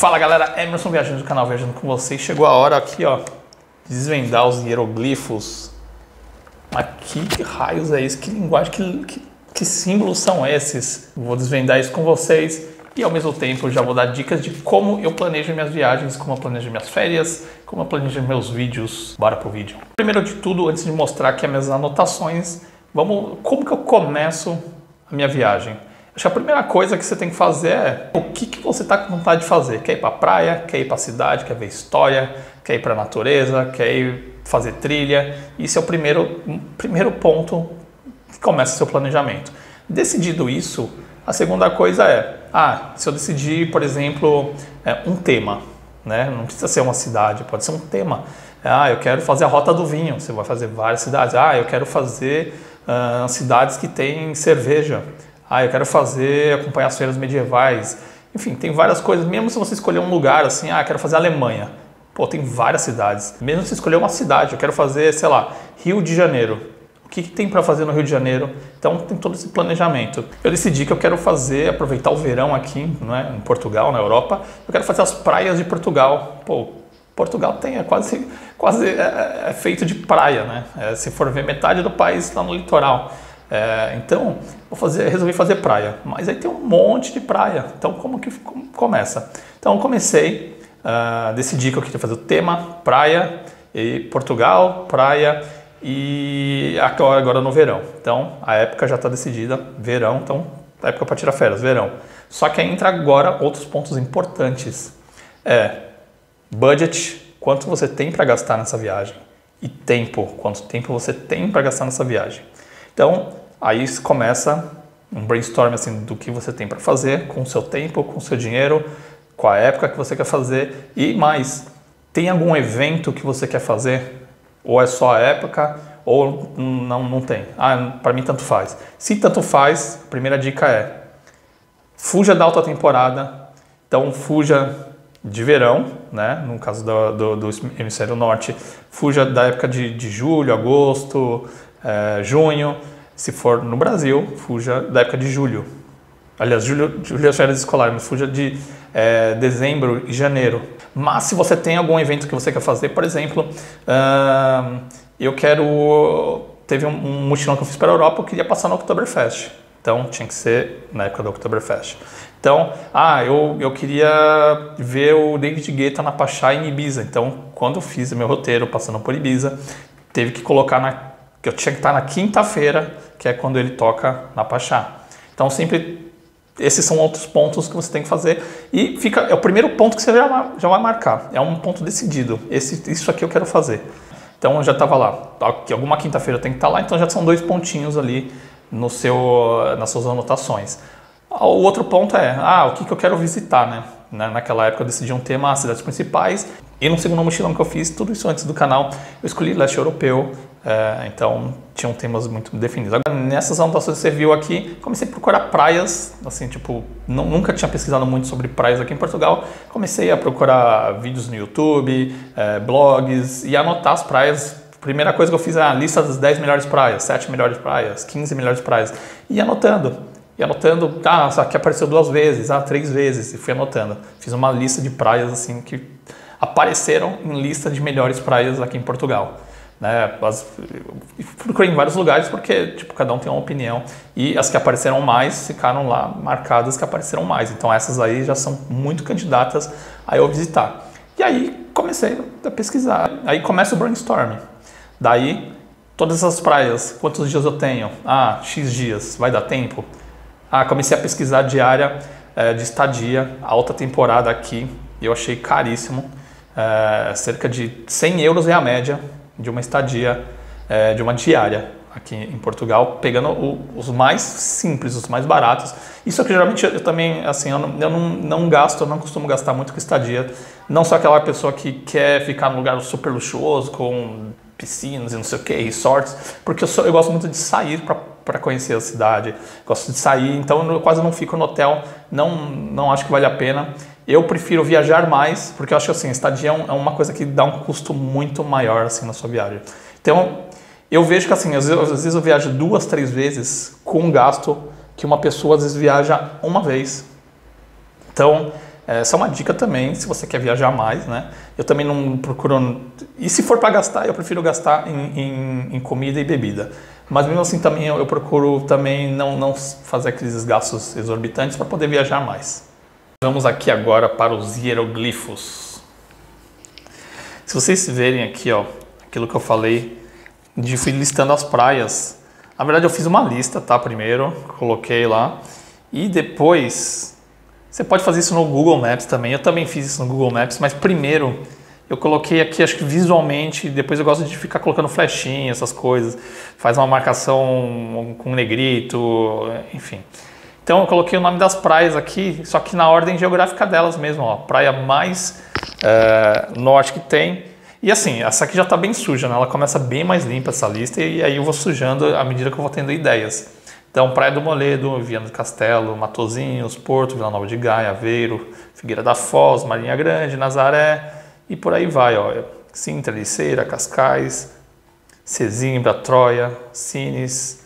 Fala galera, Emerson Viajando do canal Viajando com vocês. Chegou a hora aqui, ó, de desvendar os hieroglifos. Mas que raios é isso? Que linguagem, que, que, que símbolos são esses? Vou desvendar isso com vocês e ao mesmo tempo já vou dar dicas de como eu planejo minhas viagens, como eu planejo minhas férias, como eu planejo meus vídeos. Bora pro vídeo. Primeiro de tudo, antes de mostrar aqui as minhas anotações, vamos como que eu começo a minha viagem? Acho que a primeira coisa que você tem que fazer é o que, que você está com vontade de fazer. Quer ir para a praia, quer ir para a cidade, quer ver história, quer ir para a natureza, quer ir fazer trilha. Isso é o primeiro, primeiro ponto que começa o seu planejamento. Decidido isso, a segunda coisa é, ah, se eu decidir, por exemplo, é, um tema, né? não precisa ser uma cidade, pode ser um tema. Ah, eu quero fazer a rota do vinho, você vai fazer várias cidades. Ah, eu quero fazer uh, cidades que têm cerveja. Ah, eu quero fazer, acompanhar as feiras medievais. Enfim, tem várias coisas. Mesmo se você escolher um lugar assim, ah, quero fazer Alemanha. Pô, tem várias cidades. Mesmo se escolher uma cidade, eu quero fazer, sei lá, Rio de Janeiro. O que, que tem para fazer no Rio de Janeiro? Então tem todo esse planejamento. Eu decidi que eu quero fazer, aproveitar o verão aqui, não é, em Portugal, na Europa. Eu quero fazer as praias de Portugal. Pô, Portugal tem é quase, quase é, é feito de praia, né? É, se for ver metade do país está no litoral. É, então, vou fazer, resolvi fazer praia, mas aí tem um monte de praia. Então, como que começa? Então, comecei, uh, decidi que eu queria fazer o tema praia e Portugal, praia e agora no verão. Então, a época já está decidida, verão. Então, a época para tirar férias, verão. Só que entra agora outros pontos importantes. É budget, quanto você tem para gastar nessa viagem e tempo, quanto tempo você tem para gastar nessa viagem. Então, Aí começa um brainstorm assim, do que você tem para fazer com o seu tempo, com o seu dinheiro, com a época que você quer fazer e mais. Tem algum evento que você quer fazer? Ou é só a época ou não, não tem? Ah, para mim tanto faz. Se tanto faz, a primeira dica é fuja da alta temporada. Então fuja de verão, né? no caso do, do, do hemisfério norte, fuja da época de, de julho, agosto, é, junho se for no Brasil, fuja da época de julho. Aliás, julho, julho é férias escolares, mas fuja de é, dezembro e janeiro. Mas se você tem algum evento que você quer fazer, por exemplo, uh, eu quero. Teve um, um mochilão que eu fiz para a Europa, eu queria passar no Oktoberfest. Então tinha que ser na época do Oktoberfest. Então, ah, eu, eu queria ver o David Guetta na Pachá em Ibiza. Então, quando eu fiz meu roteiro passando por Ibiza, teve que colocar na que eu tinha que estar na quinta-feira, que é quando ele toca na Pachá. Então sempre esses são outros pontos que você tem que fazer e fica é o primeiro ponto que você já, já vai marcar. É um ponto decidido. Esse, isso aqui eu quero fazer. Então eu já estava lá. Alguma quinta-feira tem que estar lá. Então já são dois pontinhos ali no seu nas suas anotações. O outro ponto é ah o que, que eu quero visitar, né? Naquela época eu decidi um tema, as cidades principais. E no segundo mochilão que eu fiz, tudo isso antes do canal, eu escolhi leste europeu, é, então tinham temas muito definidos. Agora, nessas anotações que você viu aqui, comecei a procurar praias, assim, tipo, não, nunca tinha pesquisado muito sobre praias aqui em Portugal. Comecei a procurar vídeos no YouTube, é, blogs e anotar as praias. Primeira coisa que eu fiz é a lista das 10 melhores praias, 7 melhores praias, 15 melhores praias. E anotando, e anotando, ah, isso aqui apareceu duas vezes, ah, três vezes, e fui anotando. Fiz uma lista de praias, assim, que apareceram em lista de melhores praias aqui em Portugal. Né? As, procurei em vários lugares porque tipo, cada um tem uma opinião e as que apareceram mais ficaram lá marcadas que apareceram mais. Então essas aí já são muito candidatas a eu visitar. E aí comecei a pesquisar. Aí começa o brainstorm. Daí todas essas praias, quantos dias eu tenho? Ah, X dias, vai dar tempo? Ah, comecei a pesquisar diária é, de estadia, alta temporada aqui, eu achei caríssimo é, cerca de 100 euros é a média de uma estadia, é, de uma diária aqui em Portugal, pegando o, os mais simples, os mais baratos. Isso aqui geralmente eu também, assim, eu não, eu não, não gasto, eu não costumo gastar muito com estadia. Não sou aquela pessoa que quer ficar num lugar super luxuoso, com piscinas e não sei o que, resorts, porque eu, sou, eu gosto muito de sair para conhecer a cidade, gosto de sair, então eu quase não fico no hotel, não, não acho que vale a pena. Eu prefiro viajar mais, porque eu acho que assim, estadia é, é uma coisa que dá um custo muito maior assim na sua viagem. Então, eu vejo que assim, às vezes, eu viajo duas, três vezes com um gasto que uma pessoa às vezes viaja uma vez. Então, Essa é uma dica também, se você quer viajar mais, né? Eu também não procuro. E se for para gastar, eu prefiro gastar em, em, em, comida e bebida. Mas mesmo assim também eu, eu procuro também não, não fazer aqueles gastos exorbitantes para poder viajar mais. Vamos aqui agora para os hieroglifos. Se vocês verem aqui, ó, aquilo que eu falei, de fui listando as praias. Na verdade eu fiz uma lista, tá? Primeiro, coloquei lá. E depois, você pode fazer isso no Google Maps também. Eu também fiz isso no Google Maps, mas primeiro eu coloquei aqui, acho que visualmente, depois eu gosto de ficar colocando flechinha, essas coisas. Faz uma marcação com negrito, enfim. Então eu coloquei o nome das praias aqui, só que na ordem geográfica delas mesmo, ó. Praia mais é, norte que tem. E assim, essa aqui já está bem suja, né? Ela começa bem mais limpa essa lista e aí eu vou sujando à medida que eu vou tendo ideias. Então, Praia do Moledo, Viana do Castelo, Matozinhos, Porto, Vila Nova de Gaia, Aveiro, Figueira da Foz, Marinha Grande, Nazaré e por aí vai, ó. Sintra, Liceira, Cascais, Sesimbra, Troia, Sines,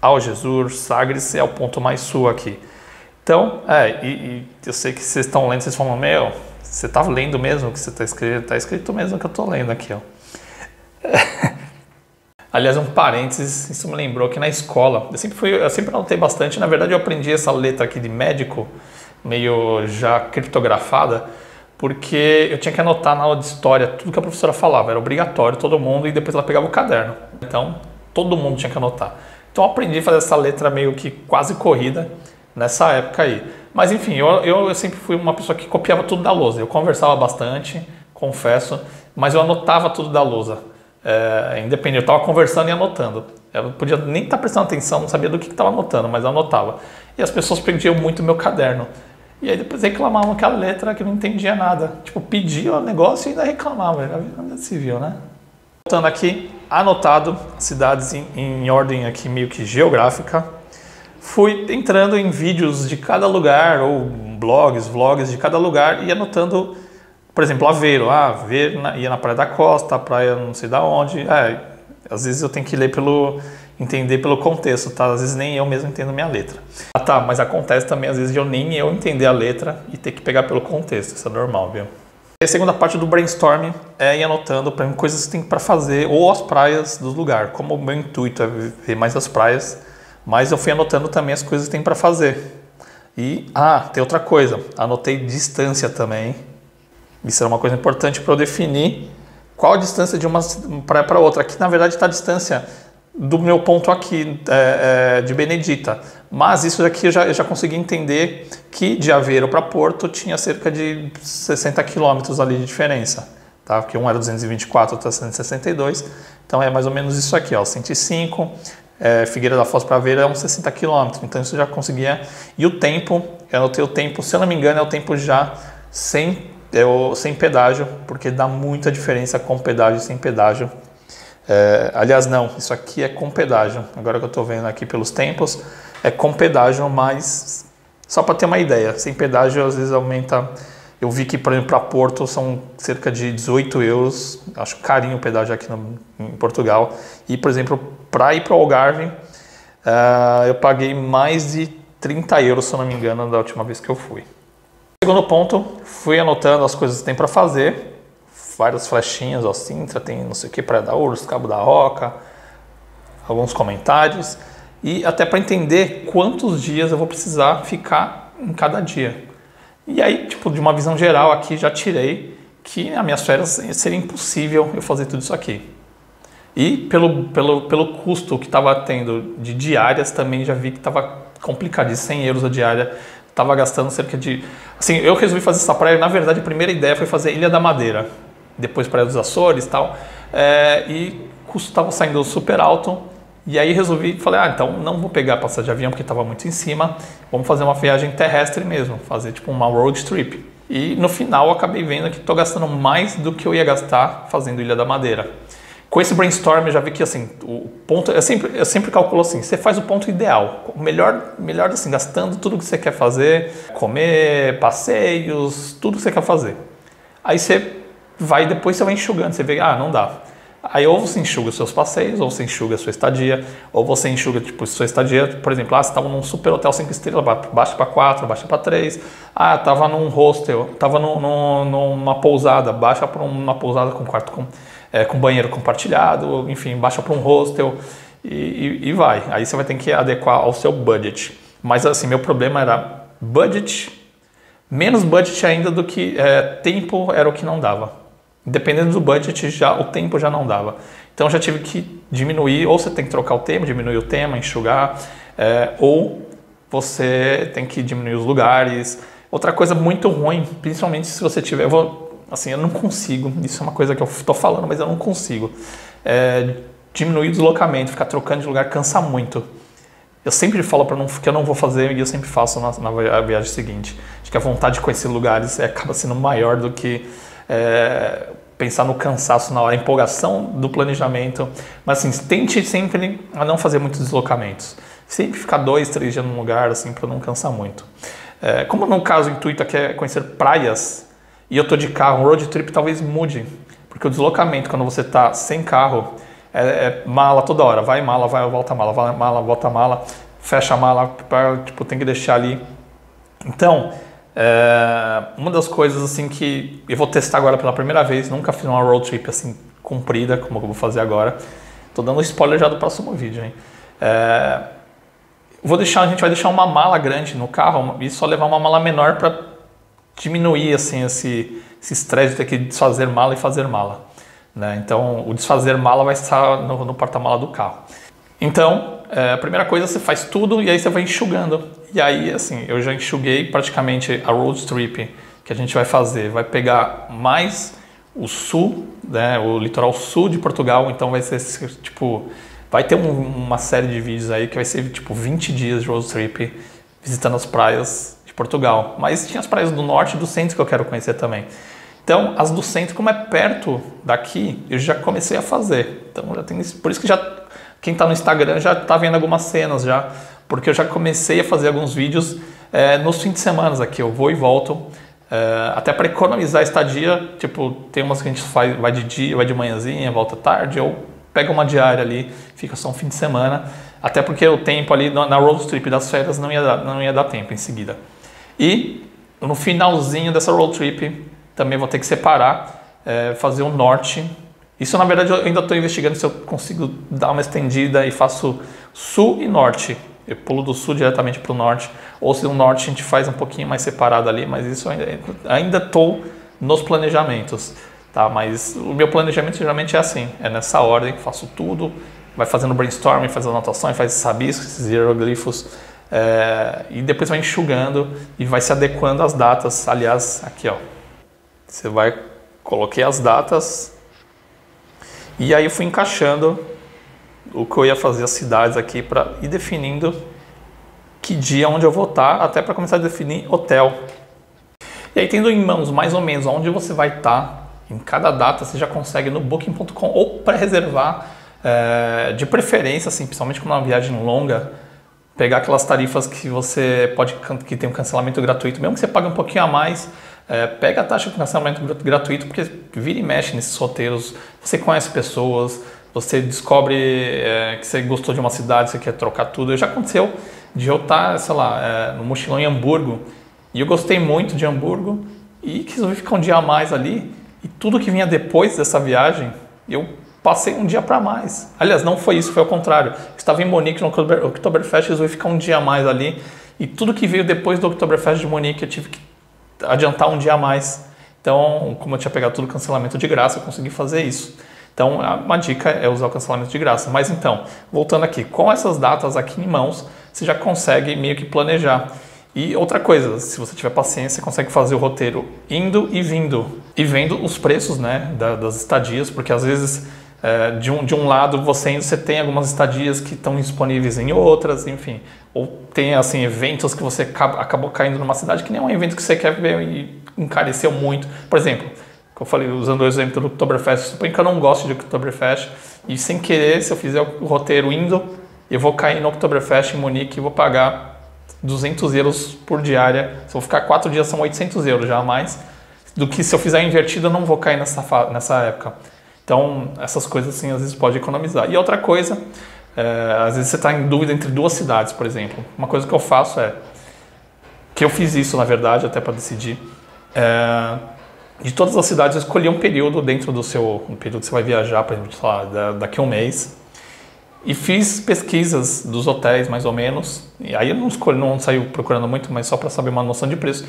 Algesur, Sagres é o ponto mais sul aqui. Então, é, e, e eu sei que vocês estão lendo, vocês falam, meu, você está lendo mesmo o que você está escrito? Está escrito mesmo o que eu estou lendo aqui, ó. Aliás, um parênteses, isso me lembrou que na escola, eu sempre, fui, eu sempre anotei bastante, na verdade eu aprendi essa letra aqui de médico, meio já criptografada, porque eu tinha que anotar na aula de história tudo que a professora falava, era obrigatório todo mundo e depois ela pegava o caderno. Então, todo mundo tinha que anotar. Então eu aprendi a fazer essa letra meio que quase corrida nessa época aí. Mas enfim, eu, eu, eu sempre fui uma pessoa que copiava tudo da lousa. Eu conversava bastante, confesso, mas eu anotava tudo da lousa. É, independente, eu estava conversando e anotando. Eu podia nem estar tá prestando atenção, não sabia do que estava anotando, mas eu anotava. E as pessoas pediam muito meu caderno. E aí depois reclamavam que a letra que não entendia nada. Tipo, pedia o negócio e ainda reclamava. Já se viu, né? Voltando aqui, anotado cidades em, em ordem aqui meio que geográfica. Fui entrando em vídeos de cada lugar, ou blogs, vlogs de cada lugar e anotando por exemplo, Aveiro, ah, ver na, ia na Praia da Costa, praia não sei da onde. É, às vezes eu tenho que ler pelo entender pelo contexto, tá? Às vezes nem eu mesmo entendo minha letra. Ah, tá, mas acontece também às vezes de eu nem eu entender a letra e ter que pegar pelo contexto, isso é normal, viu? E a segunda parte do brainstorming é ir anotando para coisas que tem para fazer ou as praias do lugar. Como o meu intuito é ver mais as praias, mas eu fui anotando também as coisas que tem para fazer. E ah, tem outra coisa, anotei distância também isso era uma coisa importante para eu definir qual a distância de uma praia para outra. Aqui, na verdade, está a distância do meu ponto aqui é, é, de Benedita. Mas isso daqui eu já, eu já consegui entender que de Aveiro para Porto tinha cerca de 60 quilômetros ali de diferença. Tá? Porque um era 224, outro era 162. Então é mais ou menos isso aqui, ó, 105. É, Figueira da Foz para Aveiro é uns 60 quilômetros. Então isso eu já conseguia. E o tempo, eu anotei o tempo, se eu não me engano, é o tempo já sem eu, sem pedágio, porque dá muita diferença com pedágio e sem pedágio. É, aliás, não, isso aqui é com pedágio. Agora que eu estou vendo aqui pelos tempos, é com pedágio, mas só para ter uma ideia, sem pedágio às vezes aumenta. Eu vi que, por exemplo, para Porto são cerca de 18 euros, acho carinho o pedágio aqui no, em Portugal. E, por exemplo, para ir para o Algarve, uh, eu paguei mais de 30 euros, se eu não me engano, da última vez que eu fui. Segundo ponto, fui anotando as coisas que tem para fazer, várias flechinhas, ó, Sintra, tem não sei o que, Praia da Urso, Cabo da Roca, alguns comentários, e até para entender quantos dias eu vou precisar ficar em cada dia. E aí, tipo, de uma visão geral aqui, já tirei que nas minhas férias seria impossível eu fazer tudo isso aqui. E pelo, pelo, pelo custo que estava tendo de diárias, também já vi que estava complicado, de 100 euros a diária estava gastando cerca de. Assim, eu resolvi fazer essa praia. Na verdade, a primeira ideia foi fazer Ilha da Madeira, depois Praia dos Açores e tal. É, e custo estava saindo super alto. E aí resolvi, falei, ah, então não vou pegar passagem de avião porque estava muito em cima, vamos fazer uma viagem terrestre mesmo, fazer tipo uma road trip. E no final acabei vendo que estou gastando mais do que eu ia gastar fazendo Ilha da Madeira. Com esse brainstorm eu já vi que assim, o ponto, eu sempre, eu sempre calculo assim, você faz o ponto ideal, melhor, melhor assim, gastando tudo que você quer fazer, comer, passeios, tudo que você quer fazer. Aí você vai, depois você vai enxugando, você vê, ah, não dá. Aí ou você enxuga os seus passeios, ou você enxuga a sua estadia, ou você enxuga, tipo, sua estadia, por exemplo, ah, você estava num super hotel 5 estrelas, baixa para 4, baixa para 3. Ah, estava num hostel, estava numa pousada, baixa para uma pousada com quarto com, é, com banheiro compartilhado, enfim, baixa para um hostel e, e, e vai. Aí você vai ter que adequar ao seu budget. Mas assim, meu problema era budget, menos budget ainda do que é, tempo era o que não dava. Dependendo do budget, já o tempo já não dava. Então já tive que diminuir, ou você tem que trocar o tema, diminuir o tema, enxugar, é, ou você tem que diminuir os lugares. Outra coisa muito ruim, principalmente se você tiver, eu vou, assim, eu não consigo. Isso é uma coisa que eu estou falando, mas eu não consigo. É, diminuir o deslocamento, ficar trocando de lugar cansa muito. Eu sempre falo para não que eu não vou fazer e eu sempre faço na, na viagem seguinte. Acho que a vontade de conhecer lugares é, acaba sendo maior do que é, pensar no cansaço na hora, empolgação do planejamento. Mas assim, tente sempre a não fazer muitos deslocamentos. Sempre ficar dois, três dias num lugar, assim, para não cansar muito. É, como no caso o intuito aqui é conhecer praias e eu tô de carro, um road trip talvez mude, porque o deslocamento quando você está sem carro é, é, mala toda hora, vai mala, vai volta mala, vai mala, volta mala, fecha a mala, tipo tem que deixar ali. Então é, uma das coisas assim que eu vou testar agora pela primeira vez, nunca fiz uma road trip assim comprida como eu vou fazer agora. Tô dando spoiler já do próximo vídeo, hein? É, vou deixar, a gente vai deixar uma mala grande no carro e só levar uma mala menor para diminuir assim esse esse estresse de ter que desfazer mala e fazer mala. Né? Então, o desfazer mala vai estar no, no porta-mala do carro. Então, é, a primeira coisa você faz tudo e aí você vai enxugando. E aí, assim, eu já enxuguei praticamente a road trip que a gente vai fazer. Vai pegar mais o sul, né, o litoral sul de Portugal, então vai ser tipo. Vai ter um, uma série de vídeos aí que vai ser tipo 20 dias de road trip visitando as praias de Portugal. Mas tinha as praias do norte e do centro que eu quero conhecer também. Então, as do centro, como é perto daqui, eu já comecei a fazer. Então, já tem por isso que já quem está no Instagram já está vendo algumas cenas já porque eu já comecei a fazer alguns vídeos é, nos fins de semana aqui. Eu vou e volto, é, até para economizar estadia. Tipo, tem umas que a gente faz, vai de dia, vai de manhãzinha, volta tarde, ou pega uma diária ali, fica só um fim de semana. Até porque o tempo ali na road trip das férias não ia dar, não ia dar tempo em seguida. E no finalzinho dessa road trip também vou ter que separar, é, fazer um norte. Isso na verdade eu ainda estou investigando se eu consigo dar uma estendida e faço sul e norte. Eu pulo do sul diretamente para o norte, ou se o norte a gente faz um pouquinho mais separado ali, mas isso ainda estou nos planejamentos, tá? Mas o meu planejamento geralmente é assim, é nessa ordem, faço tudo, vai fazendo brainstorming, faz anotações, faz rabiscos, esses hieroglifos, é, e depois vai enxugando e vai se adequando às datas. Aliás, aqui ó, você vai, coloquei as datas e aí eu fui encaixando o que eu ia fazer as cidades aqui para ir definindo que dia onde eu vou estar, até para começar a definir hotel. E aí tendo em mãos mais ou menos onde você vai estar em cada data, você já consegue no booking.com ou pré-reservar é, de preferência, assim, principalmente quando é uma viagem longa, pegar aquelas tarifas que você pode que tem um cancelamento gratuito, mesmo que você pague um pouquinho a mais, é, pega a taxa de cancelamento gratuito, porque vira e mexe nesses roteiros, você conhece pessoas, você descobre é, que você gostou de uma cidade, você quer trocar tudo. Já aconteceu de eu estar, sei lá, é, no mochilão em Hamburgo e eu gostei muito de Hamburgo e resolvi ficar um dia a mais ali e tudo que vinha depois dessa viagem eu passei um dia para mais. Aliás, não foi isso, foi ao contrário. estava em Monique no Oktoberfest, resolvi ficar um dia a mais ali e tudo que veio depois do Oktoberfest de Monique eu tive que adiantar um dia a mais. Então, como eu tinha pegado tudo cancelamento de graça, eu consegui fazer isso. Então, uma dica é usar o cancelamento de graça. Mas então, voltando aqui, com essas datas aqui em mãos, você já consegue meio que planejar. E outra coisa, se você tiver paciência, você consegue fazer o roteiro indo e vindo. E vendo os preços né, das estadias, porque às vezes é, de, um, de um lado você você tem algumas estadias que estão disponíveis em outras, enfim. Ou tem assim, eventos que você acabou caindo numa cidade que nem é um evento que você quer ver e encareceu muito. Por exemplo, eu falei, usando o exemplo do Oktoberfest, suponho que eu não gosto de Oktoberfest e sem querer, se eu fizer o roteiro indo, eu vou cair no Oktoberfest em Munique e vou pagar 200 euros por diária. Se eu ficar quatro dias, são 800 euros já a mais do que se eu fizer invertido, eu não vou cair nessa, nessa época. Então, essas coisas assim, às vezes pode economizar. E outra coisa, é, às vezes você está em dúvida entre duas cidades, por exemplo. Uma coisa que eu faço é, que eu fiz isso na verdade, até para decidir, é, de todas as cidades eu escolhi um período dentro do seu, um período que você vai viajar, por exemplo, lá, daqui a um mês, e fiz pesquisas dos hotéis, mais ou menos. E aí eu não, escolhi, não saiu procurando muito, mas só para saber uma noção de preço.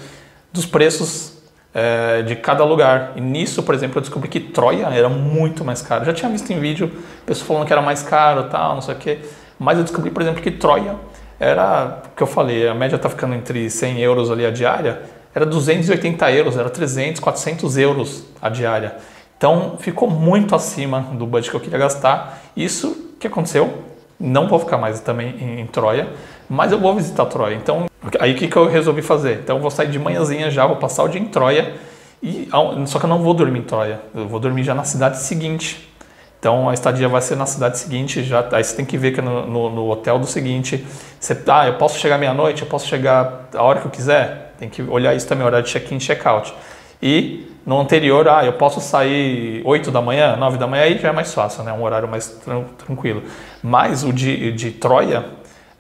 Dos preços é, de cada lugar. E nisso, por exemplo, eu descobri que Troia era muito mais caro. Já tinha visto em vídeo pessoas falando que era mais caro tal, não sei o quê. Mas eu descobri, por exemplo, que Troia era, o que eu falei, a média está ficando entre 100 euros ali a diária, era 280 euros, era 300, 400 euros a diária. Então ficou muito acima do budget que eu queria gastar. Isso que aconteceu, não vou ficar mais também em, em Troia, mas eu vou visitar Troia. Então aí o que, que eu resolvi fazer? Então eu vou sair de manhãzinha já, vou passar o dia em Troia, e, só que eu não vou dormir em Troia, eu vou dormir já na cidade seguinte. Então a estadia vai ser na cidade seguinte, já, aí você tem que ver que no, no, no hotel do seguinte. Você, ah, eu posso chegar meia-noite, eu posso chegar a hora que eu quiser. Tem que olhar isso também, horário de check-in e check-out. E no anterior, ah, eu posso sair 8 da manhã, 9 da manhã, aí já é mais fácil, né? Um horário mais tranquilo. Mas o de, de Troia,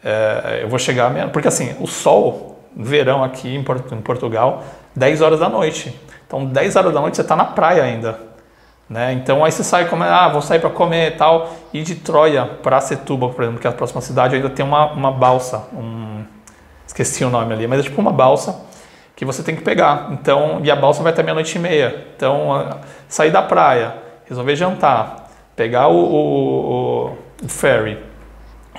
é, eu vou chegar meia Porque assim, o sol, verão aqui em, Portugal, 10 horas da noite. Então, 10 horas da noite você está na praia ainda. Né? Então aí você sai como ah, vou sair para comer e tal. E de Troia para Setúbal, por exemplo, que é a próxima cidade, ainda tem uma, uma balsa, um, esqueci o nome ali, mas é tipo uma balsa que você tem que pegar. Então, e a balsa vai até meia-noite e meia. Então, sair da praia, resolver jantar, pegar o, o, o ferry,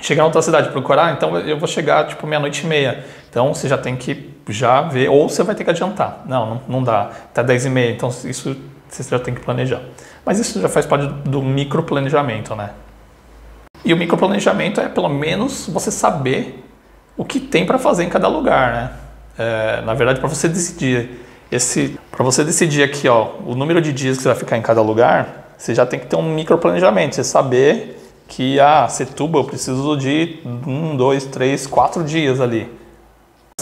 chegar em outra cidade, procurar, então eu vou chegar tipo meia-noite e meia. Então você já tem que já ver, ou você vai ter que adiantar. Não, não, não dá. Até 10 e meia. Então isso você já tem que planejar. Mas isso já faz parte do microplanejamento, né? E o microplanejamento é pelo menos você saber o que tem para fazer em cada lugar, né? É, na verdade, para você decidir esse, para você decidir aqui, ó, o número de dias que você vai ficar em cada lugar, você já tem que ter um microplanejamento, você saber que ah, Setúbal eu preciso de um, dois, três, quatro dias ali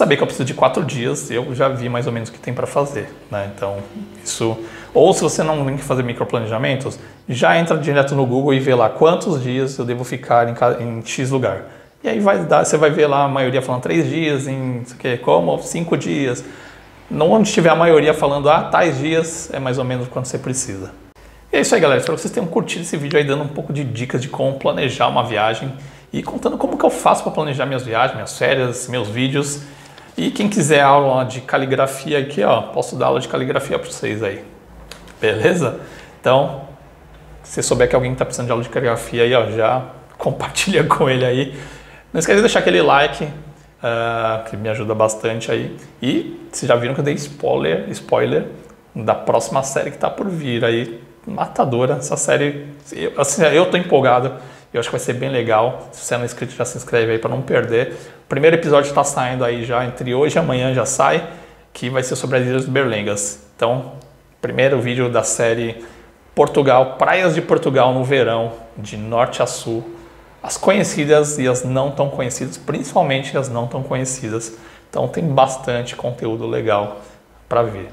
saber que eu preciso de quatro dias, eu já vi mais ou menos o que tem para fazer. Né? Então, isso. Ou se você não tem que fazer microplanejamentos, já entra direto no Google e vê lá quantos dias eu devo ficar em, em X lugar. E aí vai dar, você vai ver lá a maioria falando três dias, em que, como cinco dias. Não onde tiver a maioria falando, ah, tais dias é mais ou menos quanto você precisa. E é isso aí, galera. Espero que vocês tenham curtido esse vídeo aí, dando um pouco de dicas de como planejar uma viagem e contando como que eu faço para planejar minhas viagens, minhas férias, meus vídeos. E quem quiser aula de caligrafia aqui, ó, posso dar aula de caligrafia para vocês aí. Beleza? Então, se souber que alguém está precisando de aula de caligrafia aí, ó, já compartilha com ele aí. Não esqueça de deixar aquele like, uh, que me ajuda bastante aí. E vocês já viram que eu dei spoiler, spoiler da próxima série que está por vir aí. Matadora, essa série, eu, assim, eu tô empolgado. Eu acho que vai ser bem legal. Se você não é inscrito, já se inscreve aí para não perder. O primeiro episódio está saindo aí já, entre hoje e amanhã já sai, que vai ser sobre as Ilhas Berlengas. Então, primeiro vídeo da série Portugal, praias de Portugal no verão, de norte a sul. As conhecidas e as não tão conhecidas, principalmente as não tão conhecidas. Então tem bastante conteúdo legal para ver.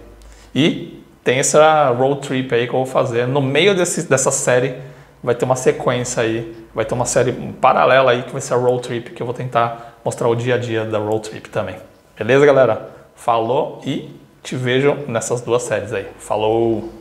E tem essa road trip aí que eu vou fazer no meio desse, dessa série vai ter uma sequência aí, vai ter uma série paralela aí que vai ser a Road Trip, que eu vou tentar mostrar o dia a dia da Road Trip também. Beleza, galera? Falou e te vejo nessas duas séries aí. Falou!